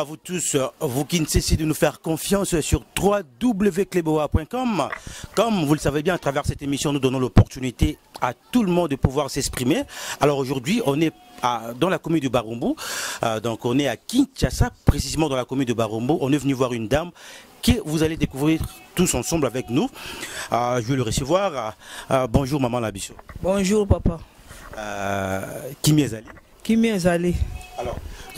à vous tous, vous qui ne cessez de nous faire confiance sur www.cleboa.com. Comme vous le savez bien, à travers cette émission, nous donnons l'opportunité à tout le monde de pouvoir s'exprimer. Alors aujourd'hui, on est à- dans la commune de Barumbu, Euh, donc on est à Kinshasa, précisément dans la commune de Barumbu. On est venu voir une dame que vous allez découvrir tous ensemble avec nous. Euh, je vais le recevoir. Euh, bonjour maman Labisso. bonjour papa Euh, Kimi Ezali. kimi ezali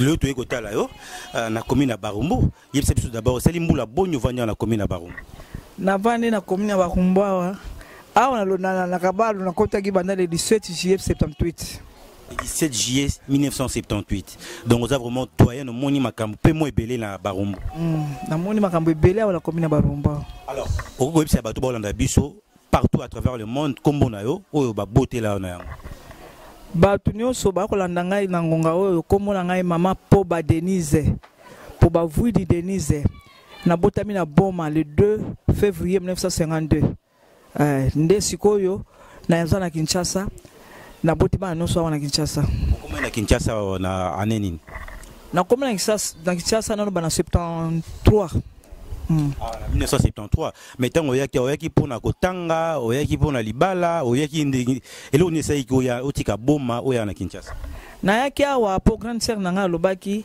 lelo toye kotala yo euh, na commune ya barumbu. Yebisa biso d'abord esali mbula boni ovandi awa na commune ya barumbu. Navandi na komini ya bakumbu awa. Awa nalonana na kabalo nakotaki banda le 17 juillet 78 Le 17 juillet 1978 donc oza vraiment doyen omoni makambo mpe mo ebele na barumbu. Namoni makambo ebele awa na komini ya barumbu alors okoki koyebisa bato baolanda biso partout à travers le monde nkombo na yo oyo babotela yo na yango? Bato nyonso bakolanda ngai na ngonga oyo kombo na ngai mama poba denise poba vuidi denise. Nabotami na boma le 2 février 1952 eh, nde sikoyo naza na kinshasa naboti bana nyonso awa na kinshasa. Na kinshasa na ane nini? Nakomi na Kinshasa- na kinshasa nano bana 73 mm. Ah, na 1973 mais ntango oyaki oyaki mpona kotanga oyaki mpona libala oyaki ndenge eloko nini oya otika boma oya na kinshasa. Nayaki awa po grande sœur na ngai alobaki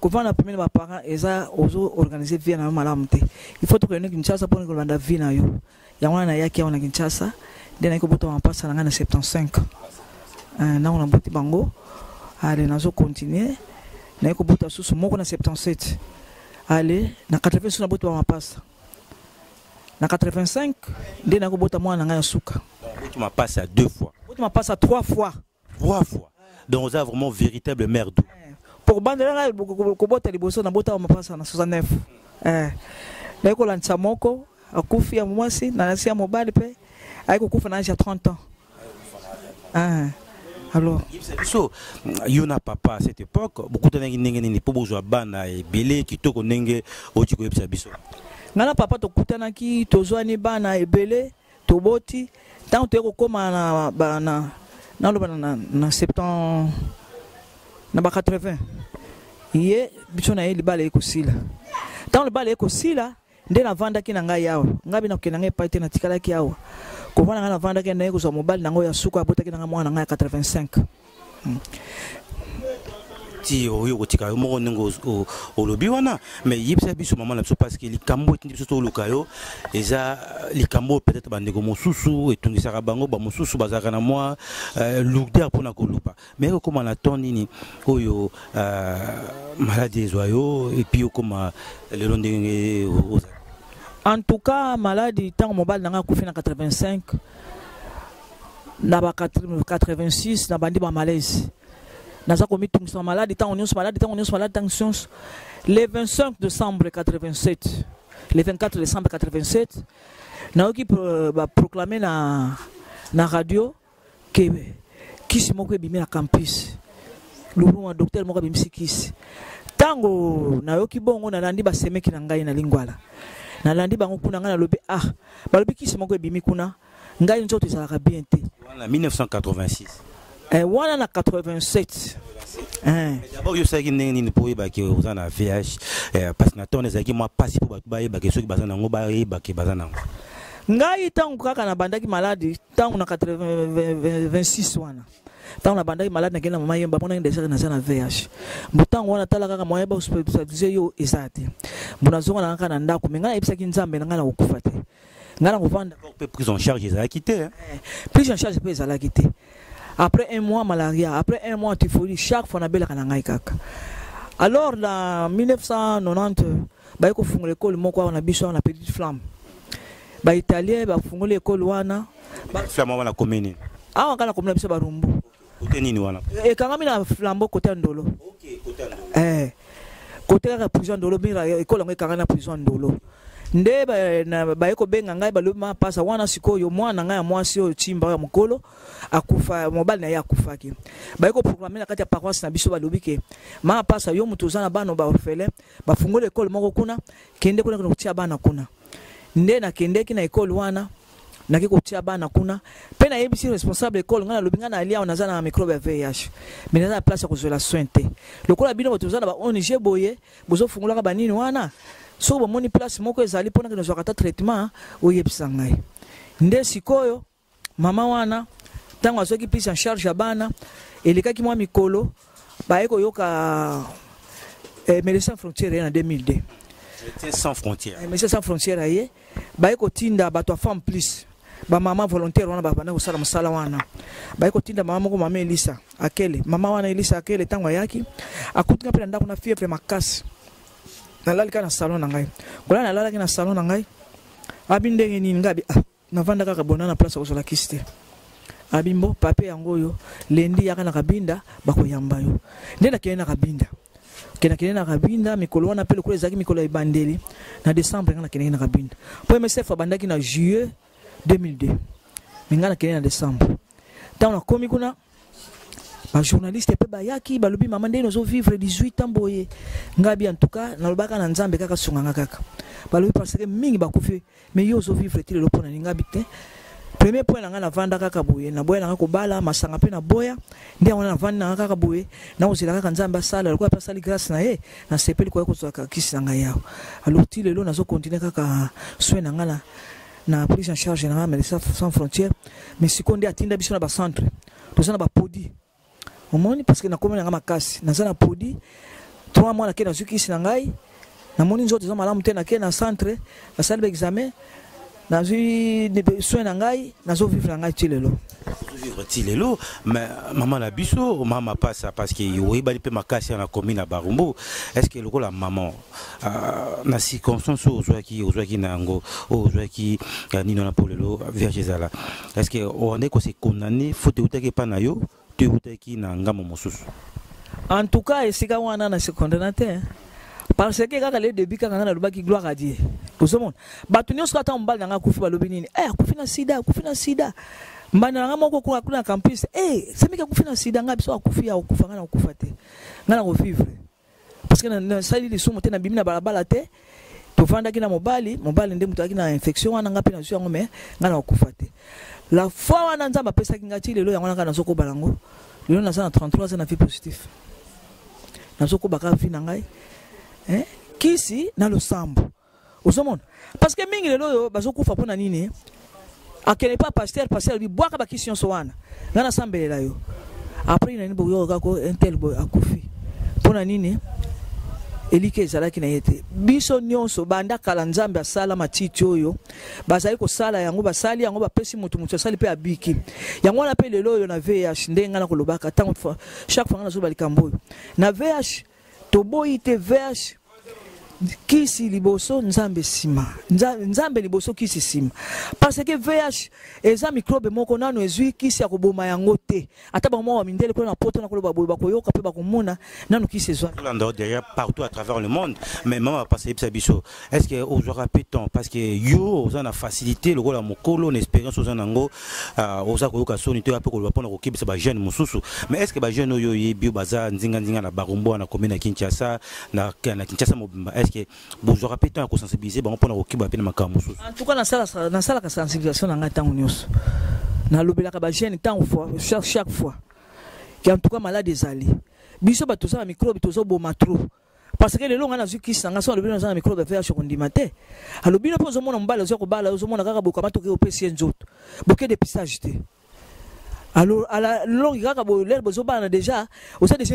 kovanda pemene baparent eza ozo organise vie na yo malamu te. Il faut kinshasa mpona kolanda vie na yo. Yango wana nayaki awa na kinshasa nde nayaki kobota mapasa na ngai na 75 ntango naboti bango ale nazo continue nayaki kobota susu moko na 77 ale na 80 susu naboti bamapasa na 85 nde nayaki kobota mwana na ngai ya suka oti mapasi ya deux fois boti mapasa 3 fois trois fois donc oza vraiment véritable mère d'eau pour kobandela ngai ko- ko- kobota liboso nabota wa mapasa na 69 eh. naye kolandisa moko akufi ya mwasi na nasi ya mobali mpe aye kokufa na age ya 30 ans eh. Alors biso yo papa à cette époque bokutanaki ndenge nini mpo bozwa bana ebele kitoko ndenge oti koyebisa biso. Papa tokutanaki tozwani bana ebele toboti ntango toye kokóma na ba- na naloba na, na, 70 na ba 80 ye biso na ye libala ekosila ntango libala ekosila nde navandaki na ngai awa ngai natikalaki awa kovanda ngai navandaki naye kozwa mobali nango ya suka abotaki na ngai mwana na ngai ya 85 ti oyo kotika yo moko ndenge olobi wana mais yebisa biso mama na biso parce que likambo biso yo eza likambo peut-être bandeko mosusu etungisaka bango bamosusu bazalaka na mwa euh, lourdeur mpona kolupa. Mais okóma na temps nini oyo euh, maladi ezwa yo epuis okóma lelo ndenge oza en tout cas maladi ntango mobali na ngai na 85 na ba 86 na bandi bamalaise naza komitungisa maladi ntango nyonso maladi ntango nyonso maladi ntango nyonso le 25 décembre 87 le 24 décembre 87 nayoki na, na radio ke kisi moko ebimi na campus. Luruma docteur moko abimisi kisi ntango nayoki bongo nalandi basemeki na ngai na lingwala nalandi bango kuna ngai nalobi ah balobi kisi moko ebimi kuna ngai nzoto ezalaka bien te. Wana 1986 eh, wana na 87 eh. d'abord yo osalaki ndenge nini mpo oyebaki oza na vh eh, parce na ntongo ezalaki mwa mpasi mpo bato bayebaki soki baza nango bayebaki baza nango. Ngai ntango kaka nabandaki maladi ntango na 80 26 wana ntango nabandaki maladi nakende na mama yemba mponaki deja naza na vh mbo ntango wana tala kaka moyen bahospitalize yo eza te mbo nazonga na kaka na ndako me ngai nayebisaki nzambe na ngai na kokufa te ngai na kovanda mpe prise en charge ezalaki te hein. prise en charge mpe ezalaki te après un mois malaria après un mois typhoïde chaque fois nabelaka na ngai kaka alors na 1990 baye kofungola ekole moko awa na biso awa na petite flamme baitalien bafungoli ekole wana awa kaka na komona biso barumbu kote nini wana? Ekangami na flambo kote ya ndolo. Eh, kote kaka prison ndolo bira ekole yango ekangami na prison ndolo. Nde baye kobenga ngai balobi mapasa wana sikoyo mwana ngai ya mwasi oyo timba ya mokolo akufa mobali na ye akufaki. Baye koproklame na kati ya paroise na biso balobi ke mapasa yo moto oza na bana baorfelin bafungoli ekole moko kuna kende kuna kotia bana kuna. Nde nakendeki na ekole wana naki kotia bana kuna mpe nayebisi responsable école ngai nalobi ngai nalia awa naza na microbe ya vih naza na place ya kozwela soin te. Lokola bino bato boza na ba ong boye bozofungolaka banini wana? Soki bomoni place moko ezali mpona ke nazwaka ata traitement oyebisa ngai. Nde sikoyo mama wana ntango azwaki prise en charge ya bana elekaki mwa mikolo baye koyoka eh, médecin frontière ye na 2002 sans frontière Eh, médecin sans frontière aye baye kotinda bato ya femme plus bamama volontaire wana babanda kosala mosala wana. Baye kotinda mama moko mama elisa akele. Mama wana elisa akele ntango ayaki akutinga mpe ndako na fievre makasi. Nalali kaka na salon na ngai. Kola nalalaki na salon na ngai. Abi ndenge nini ngai abi ah, navanda kaka bona na place akozala kisi te. Abi pape yango oyo lendi yaka na kabinda bakoyamba yo. Nde nakende na kabinda. Kendakende na kabinda mikolo wana mpe lokola ezalaki mikolo ya na décembre nga nakendeki na kabinda. Mpo msf abandaki na juillet 2002 me nga nakende na décembre ntango nakomi kuna bajournaliste mpe bayaki balobi mama ndenge ozovivre 18 ans boye. Ngai bi en nalobaka na nzambe kaka sunganga kaka. Balobi parce mingi bakufi mais yo ozovivre ti lelo mpona ninga bi premier point na ngai navanda kaka boye naboya nanga kobala masanga mpe naboya nde yango navandi nanga kaka boye nakozela kaka nzambe asala lokola mpe asali grâce na ye nasepeli koya kozwaka kisi na ngai yawa alors ti lelo nazokontinue kaka soin na ngai na na prise en charge na ngai médecin sans frontière mais sikoyo nde atinda biso na bacentre toza na bapodi omoni parce que nakomi na ngai makasi naza na podi trois mois nake nazwi kisi na ngai namoni nzoto eza malamu te nake na centre basali baexamen nazwi na ngai nazovivre na ngai ti lelo. Vivre ti lelo mais mama na biso mama pasa parce que oyebani mpe makasi ya na barumbu est ce que lokola maman ah, na circonstance oyo ozwaki ozwaki na yango oyo ozwaki ah, mpo lelo vierge ezala est ce que owandaki kose faute eutaki na yo to eutaki na ngambo mosusu? En tout cas esika wana na sekondana te parce que kaka le début kaka nga nalobaki gloire à dieu. Ozomona bato nyonso ata mobali na nga akufi balobi nini e akufi na sida akufi na sida. Mbanda na nga moko kuna kuna na campus. E semiki akufi na sida. Ngai biso akufi ya okufa ngai na kokufa te. Ngai na kovivre parce que na- nasali lisumu te. Nabimi na balabala te tovandaki na mobali mobali nde moto na infection wana ngai me ngai na kokufa te. La fois wana nzambe apesaki ngai ti lelo yango na ngai nazokobala yango lelo naza na 33 ans na vie positif nazokobaka vi na ngai eh? kisi na losambo ozomona parce que mingi lelo oyo bazokufa mpona nini akende pa paster paster alobi bwaka bakisi nyonso wana. Ngai nasambelela yo. Apres nani boyokako intel boy akufi. Mpona nini elike ezalaki na ye biso nyonso banda kala nzambe asala matiti oyo. Bazali kosala yango basali yango bapesi moto moto asali mpe abiki. Yango wana mpe lelo oyo na vh ndenge ngai nakolobaka ntango chaque fois ngai nazoba likambo oyo. Na vh toboyi te vh kisi liboso nzambe nsima Nza- nzambe liboso kisi nsima parce que vh eza microbe moko nano ezwi kisi ya koboma yango te. Ata bango wa mindele kuna na poto na koloba boye bakoyoka mpe bakomona nano kisi ezwa. En dehors derrière partout à travers le monde. Mais mama pasa yebisa biso est ce que ozwaka mpe temps parce que yo oza na facilité lokola mokolo na expérience oza nango ah, oza koyoka soni te oya mpe koloba mpona kokebisa bajeune mosusu. Mais est ce que bajeune oyo oyebi baza nzinganzinga na barumbu wana komi na kinshasa na, na kinshasa mobimba que bozwaka mpe temps ya kosensibilize bango mpona kokeba mpe na makambo mosusu cas nasalaka sensibilisation na ngai ntango nyonso nalobelaka ntango fois chaque, fois malade biso parce que lelo ngai nazwi kisi na alobi kaka boke dépistage te alors bolere bozobala na déjà oza déjà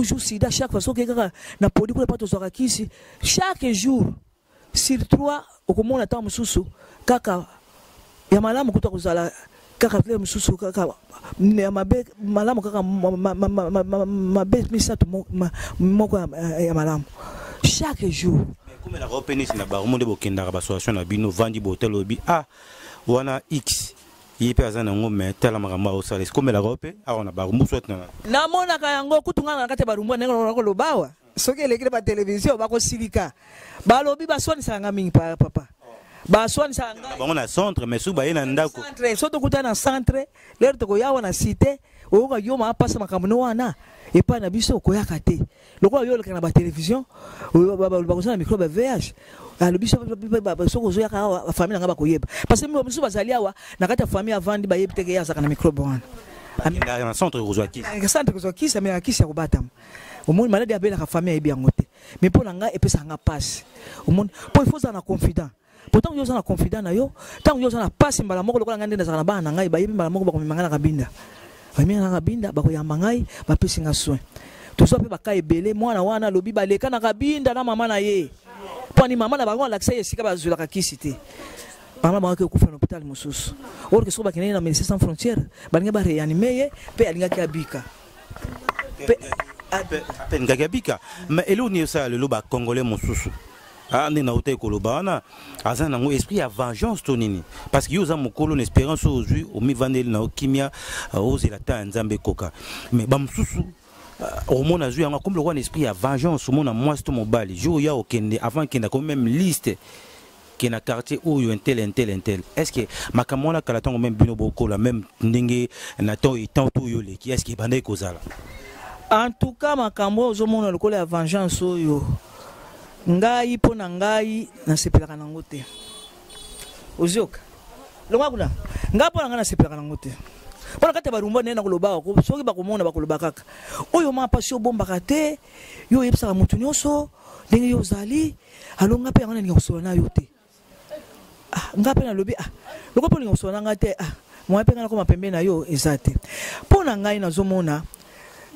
toujours sida chaque fois. Soki kaka na produit kuna mpa tozwaka kisi chaque jour sur trois okomona ntango mosusu kaka ya malamu kuta kozala kaka vle mosusu kaka ya mabe malamu kaka ma- ma- ma- ma- ma- ma- mabe misato moko ya- malamu. Chaque jour. Na bino vandi botel obi ah wana x ye mpe aza nango me tala makambo aosala esikomelaka o mpe awa na barumbusu ati na namonaka yango kutu nga na kati ya barumbu ndenge na koloba awa soki elekile batelevizio bakosilika balobi baswanisaka nga mingi pa- papa. Baswanisaka ngai bango na centre mais soki baye na ndako. Centre so tokuta na centre lero tokoyawa na cité oyoka yo maa pasa makambo no wana. Epai na biso okoyaka te. Lokola yo oleka na batelevizio bakosala microbe vh alobi so soki ozoyaka awa bafamili na nga bakoyeba. Parce que mosusu bazali awa na kati ya famille avandi bayebi teke ye azalaka na microbe wana. Centre kozwa kisi. Centre kozwa kisi ya kobatama omoni maladi abelaka famille ayebi yango te. Mais mpo na ngai epesaka nga pasi omoni mpo ifo ozala na confident. Po ntango yo oza na confident na yo ntango yo oza na pasi mbala moko lokola ngai nde nazalaka na bana na ngai bayebi mbala moko bakomema ngai na kabinda. Bamemi na kabinda bakoyamba ngai bapesi nga soin. Tozwa mpe baka ebele mwana wana alobi baleka na kabinda na mama na ye mpo ani mama na bango alakisa ye esika bazwelaka kisi te. Mama bango okufa na hôpital mosusu. Na médecin sans frontière balingi bareanime ye mpe alingaki abika. Apengaki abika. Mais eloko nini osala lelo bacongolais mosusu? Ah, nde nautai koloba wana aza nango esprit ya vengeance to nini? Parce que yo oza mokolo na espérance oyo ozwi omivandeli na yo kimia ah, ozela ta nzambe ekoka mais ah, omona azwi yango akomi lokwa na esprit ya vengeance omona mwasi to mobali jour oya okende avant kende akomi même liste ke na quartier oyo intel intel intel est ce que makambo wana kala ntango meme bino bokola même ndenge na etan to oyo oleki est ce que ebandaki kozala en tout cas makambo oyo ozomona lokola ya vengeance oyo. Ngai mpo na ngai nasepelaka nango te. Ozioka longa kuna? Ngai na ngai nasepelaka nango mpo na kati ya barumba ndenge na kolobaka ko- soki bakomona bakoloba kaka. Oyo ma mpasi obombaka te yo oyebisaka motu nyonso ndenge yo ozali alonga mpe yango nalinga kosola na yo te. Ah, nga mpe nalobi ah, lokola mpo olinga kosola na nga te ah, moya mpe ngai nakoma pembe na yo eza te. Mpo na ngai nazomona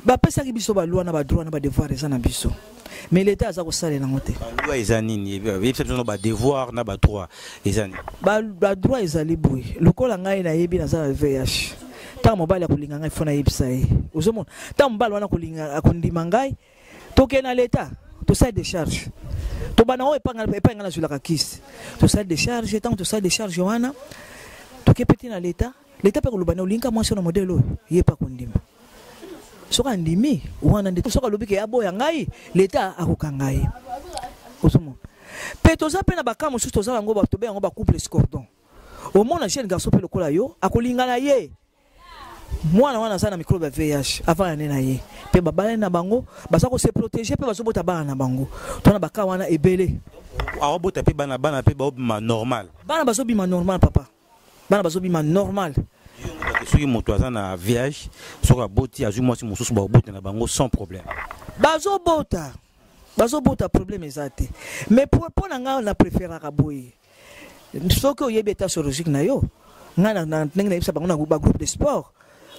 bapesaki biso balwa na badroit na badevoir eza na biso. Mais leta aza kosalela yango te. Balwa eza nini? Yebisa biso no badevoir na badroit eza nini? Ba- badroit ezali boye. Lokola ngai nayebi naza na vh ntango mobali akolinga ngai fo nayebisa ye. Ozomona. Ntango mobali wana akondima ngai tokee na leta tosali décharge tobanda oyo epai ngai nazwelaka kisi. Tosali décharge ntango tosali décharge wana toke peti na leta leta mpe koloba na olinga mwasi na modele oyo ye mpe akondima soki andimi wana nde soki alobi ke aboya ngai leta akoka ngai. Ozomona. Mpe toza mpe na baka mosusu toza yango tobe yango bacouple scordon omona jeune garçon mpe lokola yo akolinga na ye mwana wana aza na microbe ya vih avant ya nde na ye. Mpe babalani na bango baza kose protege mpe bazobota bana na bango. Tona baka wana ebele. Awabota mpe bana bana mpe baobima normal. Bana bazobima normal papa. Bana bazobima normal. Soki moto aza na vih soki aboti azwi mwasi mosusu baobota na bango sans problème. Bazobota bazobota problème eza te. Mais mpo na ngai na préféraka boye. Soki oyebi état sorologique na yo ngai ndenge nayebisa bango na bagroupe de sport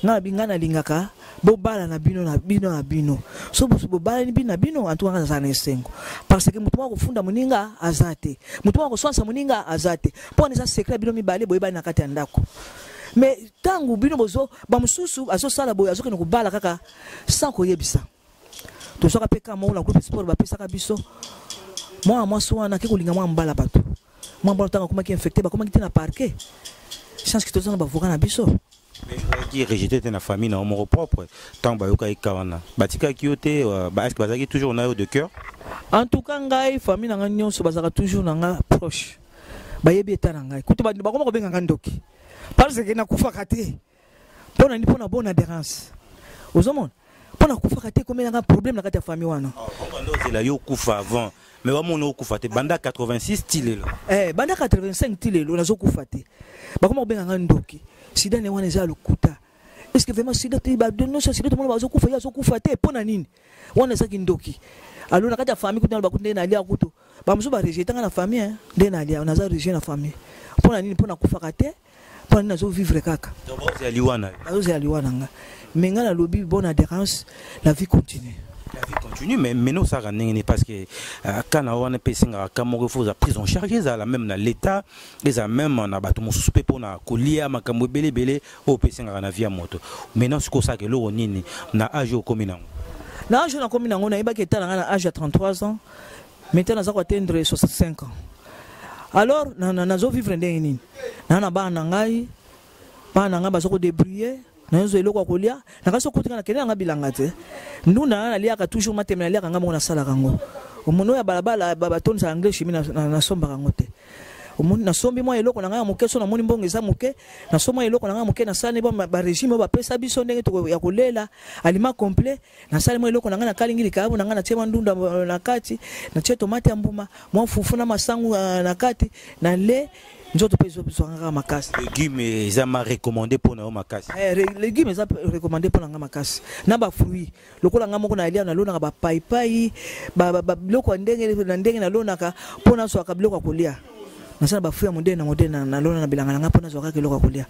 ngai nabi ngai nalingaka bobala na bino na bino na bino. So bosu bobalani bino na bino antu ngai nazala na esengo. Parce que motu moko kofunda moninga aza te. Motu moko koswanisa moninga aza te. Mpo wana eza secret bino mibale boyebani na kati ya ndako. Mais ntango bino bozo bamosusu azosala boye azokende kobala kaka sans koyebisa. Tozwaka mpe kama na groupe sport bapesaka biso. Mwana mwasi wana ake kolinga mwana mobala bato? Mwana mobala ntango akomaki infecté bakomaki te na parquet. Chance ke toza na bavoka na biso ki rejeté te na famille yo moko propre ntango bayokaki ka wana batikaki yo te euh, ba- estce bazalaki toujours na yo de cœur? En tout cas ngai famille na toujours na proche. Bayebi eta na ngai kutu bandi bakoma ndoki parce mpo na nini mpo na bona adhérence. Ozomona mpo nakufaka te komela ngai problème na kati ya famille wana? Ozela yo okufa avant. Mais wamona okufa te banda 86 ti lelo Eh, banda 85 ti lelo nazokufa te bakoma kobenga ngai ndoki sida ne wana eza lokuta. Estce vraiment sida te badenonsa sida tomona bazokufa ye azokufa te mpo na nini? Wana ezaki ndoki alo na kati ya famille kutu bakutu nde nalia kutu bamosusu barejetanga na famille nde nalia naza rejet na famille. Mpo na nini mpo nakufaka te mpo na nini nazovivre kaka. Nazozela liwa nga. Me ngai nalobi bon adhérence la vie continue la vie continue mais osalaka ndenge nini parce que euh, ka na wana mpe esengaka ka moko efo oza prise en charge ezala même na l'état eza même na bato mosusu mpe mpona kolia makambo ebele ebele oyo mpe esengaka na vie moto maintenant sikoy osalaka eloko nini na oyo okomi nango na age nakomi nango nayebaki eta na ngai na age ya 33 ans maintenant naza koatteindre 65 ans alors na- na- nazovivre ndenge nini naa na bana na ngai bana na ngai baza kodébrouille nazwa eloko ya kolia nakasi okutika nakende yanga bilanga te ndunda nga naliaka toujours mateme naliaka nga nasalaka yango omoni ya balabala ba- anglais chimi nasombaka yango te. Nasombi mwa eloko na ngai ya moke so namoni mbongo eza moke nasombi eloko na ngai ya moke nasali barégime oyo bapesa biso ndenge ya kolela alima complet nasali mwa eloko na ngai nakalingi likabu na ngai natie mwa ndunda na kati natie tomate ya mbuma mwa fufu na masangu uh, na kati na le nzoto mpe ezozwanga makasi. Légume eza ma recommandé mpona yo makasi. Eh, légume eza recommandé mpo na nga makasi. Na bafruit lokola nga moko nalia nalonaka bapaipai ba- ba- ba- biloko ya ndenge na ndenge nalonaka mpo nazwaka biloko ya kolia nasala bafruit ya modele na modele na- nalona na bilanga na mpo nazwaka biloko ya kolia.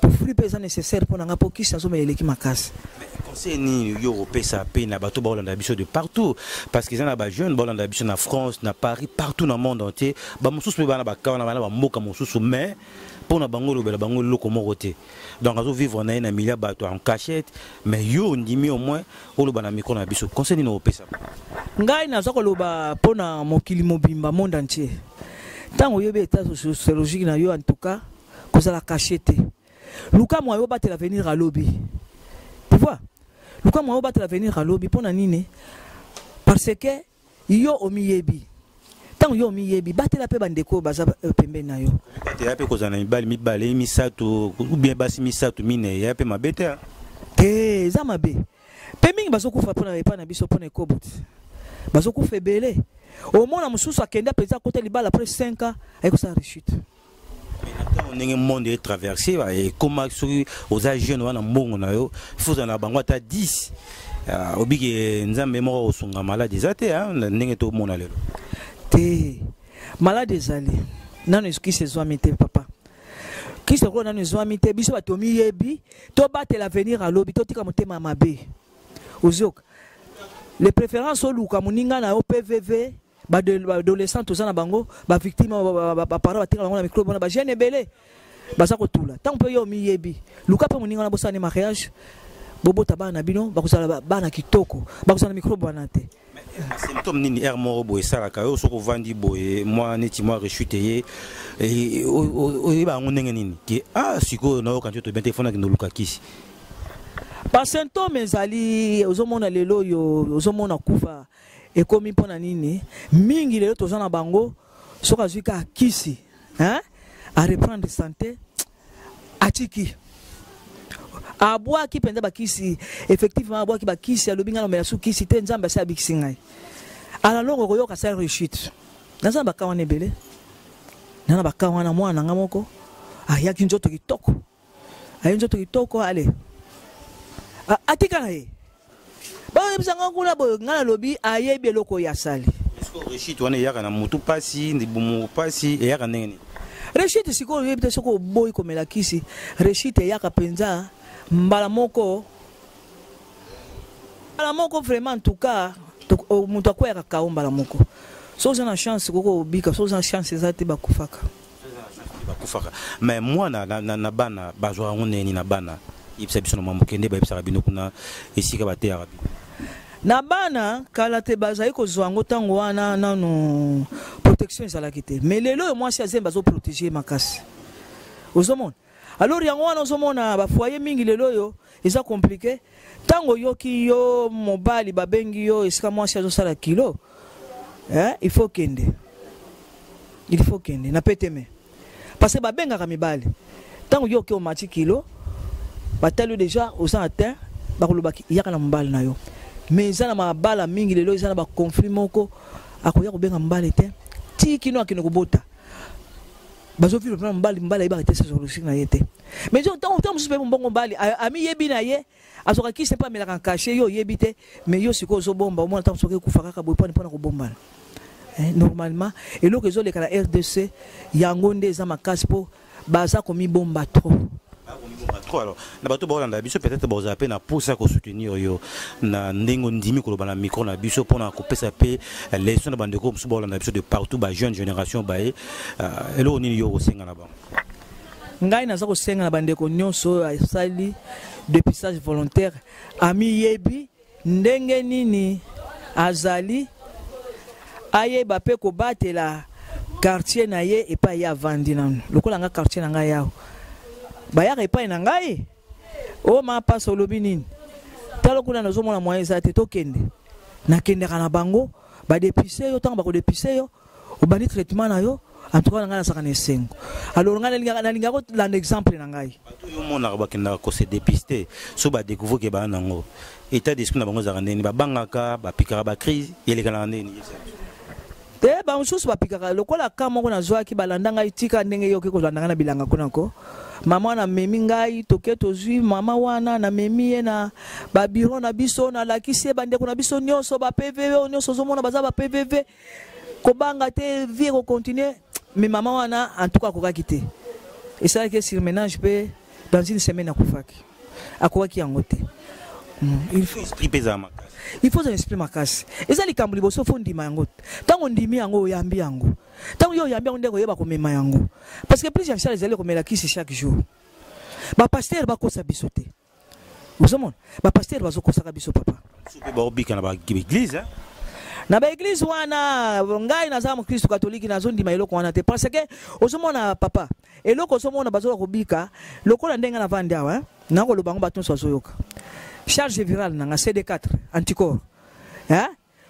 Po fruit mpe eza nécessaire mpo na mpo kisi nazomela eleki makasi. Conseil nini yo opesa mpe na bato baolanda biso de partout. Parce que eza na bajeune baolanda biso na france na paris partout na monde entier. Bamosusu mpe bana bakawa na bana bamboka mosusu. Mais mpo na bango olobela bango eloko moko te. Donc azovivre na ye na milia bato en cachette. Mais yo ndimi au moins oloba na mikro na biso. Conseil nini opesa. Ngai naza koloba mokili mobimba monde entier ntango oyebi état sociologique na yo en tout cas kozala caché te. Luka mwa yo batela avenir alobi tu vois? Luka mwa yo batela avenir alobi mpo na nini? Parce que yo omiyebi. Ntango yo omiyebi batela mpe bandeko baza eh, pembeni na yo. Batela mpe kozala na mibali mibale misato ou bien basi misato minei ya mpe mabe te ah. te eza mabe. Mpe mingi bazokufa mpona epai na biso mpona bazokufa ebele omona mosusu akende mpenza akota libala apres 5 ans ayekosala rechute. Ndenge monde etraverse ekóma soki oza jeune wana mbongo na yo fozala na bango ata 10 Ah, obiki nzambe moko kosunga malade eza te na ndenge tomona lelo te malade ezali nano kisi ezwami te papa. Nano ezwami te biso bato miyebi tobatela avenir alobi totika motema ya mabe ozoka le préférence oluka moninga na yo pvv baadolescent toza na bango bavictime bapara batika bango na micro bona bagene ebele baza kotula. Ntango mpe yo miyebi. Luka mpe moninga wana bosala ne mariage bobota bana na bino bakozala ba- bana kitoko. Bakozala na microbe wana te. Symptôme nini? Ere moko boye esalaka yo soki ovandi boye mwa neti mwa rechute ye. Oyeba yango ndenge nini? Ke ah sikoyo nayoka nti tobia te fona kende oluka kisi. Basymptome ezali ozomona lelo oyo ozomona kufa ekomi mpo na nini? Mingi lelo toza na bango soki azwi kaka kisi hein? areprendre santé atiki. Abwaki mpenza bakisi effectivement abwaki bakisi alobi ngai nomela su kisi te nzambe asi abikisi ngai. Alalongo koyoka sa rechute naza na baka wana ebele. Na na baka wana mwana na ngai moko. Ayaki nzoto kitoko. Aye nzoto kitoko ale atika na ye bayebisanga kuna boye ngai nalobi ayebi eloko oyo asali rechute wana eyaka na motu mpasi libumu mpasi eyaka ndenge nini? Rechite sikoyo oyebi te soki oboyi komela kisi. Rechite eyaka mpenza. Mbala moko. Mbala moko vraiment en tout cas to- o- moto akweyaka kao mbala moko. So oza na chance koko obika so oza na chance eza te bakufaka. Bakufaka. Mais mwana na, na, na bana bazwaka yango neni na bana? Yebisa biso na mwa mokende bayebisaka bino kuna esika bateyaka bino na bana kala te bazali kozwa yango ntango wana nano protection ezalaki te. Mais lelo oyo mwasi azembe bazoprotege ye makasi. Ozomona? Alors yango wana ozomona bafoye mingi lelo oyo eza komplike ntango oyoki yo mobali babengi yo esika mwasi azosala kilo eh, il faut kende. Il faut kende na peteme parce que babengaka mibali. Ntango yoki omati kilo batali yo déjà oza na teint bakolobaki yaka na mobali na yo mais eza na mabala mingi lelo eza na baconflit moko. Akoya kobenga mobali te ti kino akende kobota. Bazovivre mpena mobali mobali ayebaka te solution na ye te. Mais ntango mosusu mpe mbongo mobali amiyebi na ye azwaka kisi mpe amelaka nkashe yo oyebi te mais yo sikoyo ozobomba omona ntango soki ekufa kaka boye mpona mpona kobombana. Normalement eloko ezoleka na rdc yango nde eza makasi mpo baza komibomba trop alors peut-être bozala mpe na mposa ya micro na biso mpona kopesa mpe de partout bajeune génération baye uh, eloko na ngai nyonso volontaire. Amiyebi ndenge nini azali ayeba mpe kobatela quartier na ye quartier bayaka epai na ngai. O mapasa olobi nini? Tala kuna nazomona moyen eza te tokende? Nakendeka na bango. Badepise yo ntango bakodepise yo. Obandi traitement na yo. Antuka na ngai nasaka na esengo. Alors ngai nalingaka kolanda exemple na ngai. Bato oyo omonaka bakendaka kose depiste so badécouvre ke baa nango état d'esprit na bango ezalaka ndeni babangaka bapikaka bacrise elekanaka ndeni te bamosusu bapikaka. Lokola ka moko nazwaki balanda ngai tika ndenge yoki kozwanda ngai na bilanga kunako mama wana memi ngai toke tozwi mama wana namemi ye na babiro na biso nalakisi ye bandeko na biso nyonso bapvv oyo nyonso ozomona baza bapvv kobanga te vie ekokontinue me mama wana antuka akokaki te. Esalaki surménage mpe dans une semaine akufaki. Akokaki yango te. Il faut esprit mpe makasi. Il faut un esprit makasi. Eza likambo liboso fo ndima yango. Ntango ndimi yango oyambi yango ntango yo oyambi yango nde koyeba komema yango parce que plus en charge ezali komela kisi chaque jour. Bapaster bakosa biso te. Ozomona bapaster bazokosaka biso papa. Baobika na baeglise na baeglise wana ngai naza mokristo katolike nazondima eloko wana te. Parce que ozomona papa eloko ozomona bazoka kobika lokola ndenge navandi awa nakoloba yango bato nyonso bazoyoka. Charge virale nanga cd4 anticorps?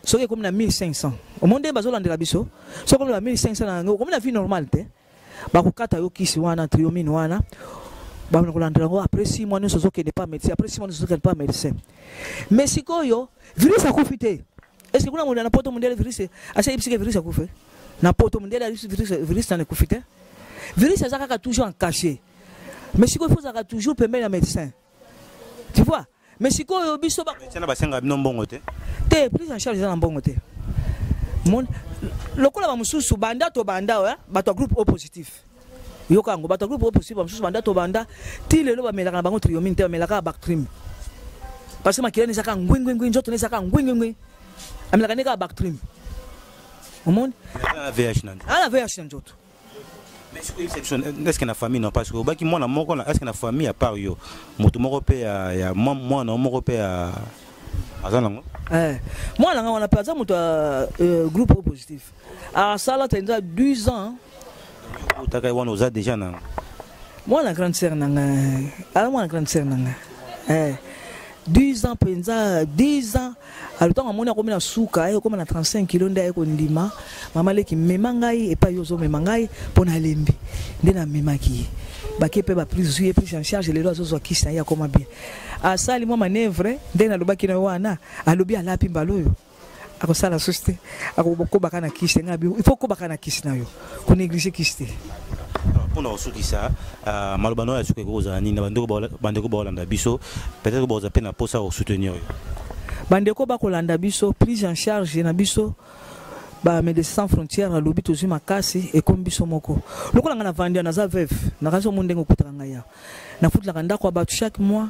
Soki ekomi na 1500 omoni nde bazolandela biso soki ekomi na 1500 na yango okomi na vie normale te bakokata yo kisi wana triomine wana bana kolandela yango après 6 mois nyonso ozokende pa médecin après 6 mois nyonso ozokende pa médecin. Mais sikoyo virus akufi te. Est ce que kuna mondele na poto mondele virus asayebisike virus akufe na poto mondele virus, virus nane kufi te? Virus aza kaka toujours en cachet. Mais sikoyo ifo ozalaka toujours pembeni ya médecin. Tu vois? Mais sikoyo biso na basenga bino mbongo te te prise en charge eza na mbongo te lokola bamosusu banda to banda bato ya groupe o positif. Yoka yango bato ya groupe o positif bamosusu banda to banda. Ti lelo bamelaka na bango triomine te bamelaka bactrim parce que makilani ezaka ngwingwingwi nzoto na ezaka ngwingwingwi amelaka nde kaka bactrim omoni? Ana vh na ana na estce na famille non parce que obaki mwana moko estce na famille à part yo moto moko mpe ya mwana moko mpe ya aza nango mwana nga wana mpe aza moto ya groupe o positif asala tenza 12 ans otaka wana oza déjà na mwana grande sœur nanga. Ala mwana grande sœur nanga 10 ans mpenza 10 ans. Alotango amoni akomi na suka ekoma na 35 kilo nde ayekondima mama leki mema ngai epai yo ozomema ngai mpo nalembi nde namemaki ye. Bake mpe baprise ye prise en charge lelo azozwa kisi na ye akoma bien. Asali mwa manevre ndenge nalobaki na yo wana alobi alapi mbala oyo. Akosala susi te. Akokobaka na kisi te ngai il faut kobaka na kisi na yo konéglige kisi te mpona kosukisa maloba na oyo ya suka ekozala nini? Bandeko baolanda biso peut-être na bandeko bakolanda biso prise en charge na biso bamédecin sans frontière alobi tozwi makasi ekomi biso moko. Lokola ngai navandi naza veve nakanisi omo ndenge okutaka ngai awa nafutelaka ndako ya bato chaque mois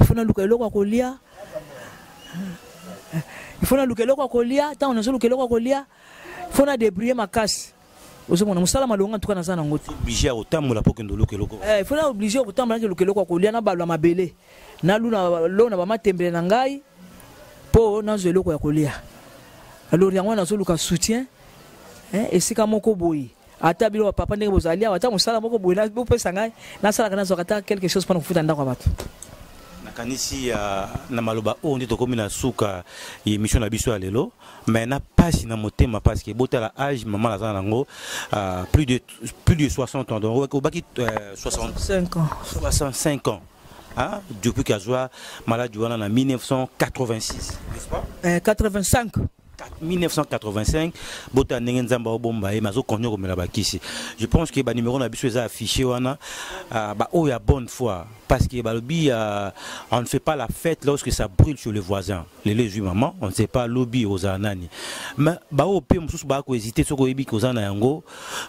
ifo naluka eloko ya kolia. Ifo naluka eloko ya kolia ntango nazoluka eloko ya kolia ifo na makasi ozomona mosala malonga ntuka naza nango te. Oblige ya kotambola mpo kende oluka eloko. Ifo na oblige kotambola nake luka eloko ya kolia nabalwa mabele. Naluna lo na bamatembele na ngai mpo nazwa eloko ya kolia. Alors yango nazoluka soutien esika moko boye. Ata biloko papa ndenge bozali awa ata mosala moko boye bopesa ngai nasalaka nazwaka ata quelque chose mpona kofuta ndako ya bato. Nakanisi na maloba oyo nde tokómi na suka émission na biso ya lelo mais na mpasi na motema parce que botala age mama naza nango plus de plus de 60 ans. Donc obaki 65 ans. 65 ans. Hein, depuis qu'Azwa maladie en 1986, n'est-ce pas? Euh, 85. 1985 bota ndenge nzambe obomba ye mazo konyo komela bakisi. Je pense que ba numéro na biso eza affiché wana uh, ba oyo ya bonne foi parce que balobi uh, on ne fait pas la fête lorsque ça brûle sur le voisin lelo ezwi maman on ne sait pas lobi ozala nani. Mais ba oyo mpe mosusu bako hésiter soki oyebi koza na yango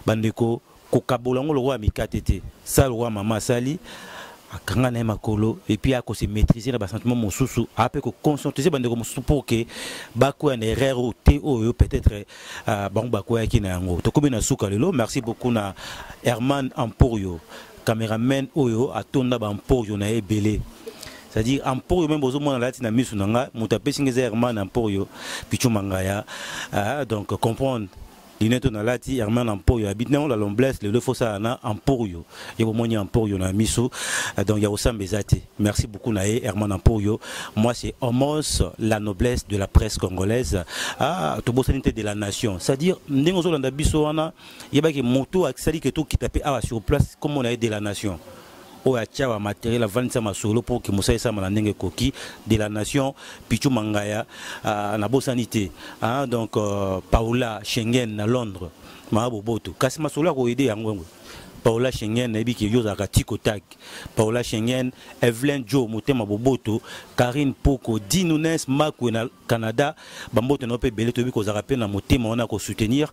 bandeko kokabola yango lokwa ya mikate te sa lokwa mama asali akanga na ye makolo epuis akose maîtriser na basentiment mosusu ape koconscientiser bandeko mosusu pour ke bakwea na erreur te oyo peut-être uh, bango bakweyaki na yango. Tokomi na suka lelo merci beaucoup na herman amporio cameraman oyo atonda bamporio na ye ebele. C'est-à-dire amporio meme bozomona lati na miso na nga moto apesi nga eza herman amporio pichu mangaya uh, donc comprendre lineto nalati herman ampoyo abiti nango la lomblesse lelo fosala na ampoyo ye bomoni ampoyo na miso. Euh, donc ya kosamba merci beaucoup na ye herman ampoyo moi c'est homos la noblesse de la presse congolaise. Ah tobosani te de la nation. C'est à dire ndenge ozolanda biso wana yebaki moto asali ke tokita mpe awa sur place comme on a ye de la nation oyo atia bamateriel avandisa masolo mpo ke mosala esama na ndenge de la nation pichu mangaya uh, nabosani te. Ah, donc uh, paula schengen na londres. Maa boboto kasi masolo akoyede yango yango paola schengen nayebi ke yo ozalaka tiko tak paola schengen evelyn jo motema boboto karine poko dinunes makwe na canada bamboto na yo mpe ebele toyebi na motema wana kosoutenir.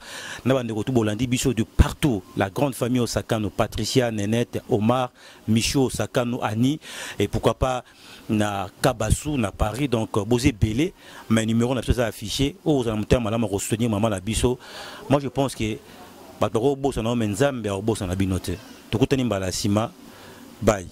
Na bolandi biso de partout la grande famille osakano patricia nenete omar micho osakano ani et pourquoi pas na kabasu na paris. Donc boza ebele mais numéro na biso affiché. Oyo ozala motema malamu akosoutenir mama na biso. Moi je pense que bato bakobosana ome nzambe akobosana bino te. Tokutani mbala nsima bai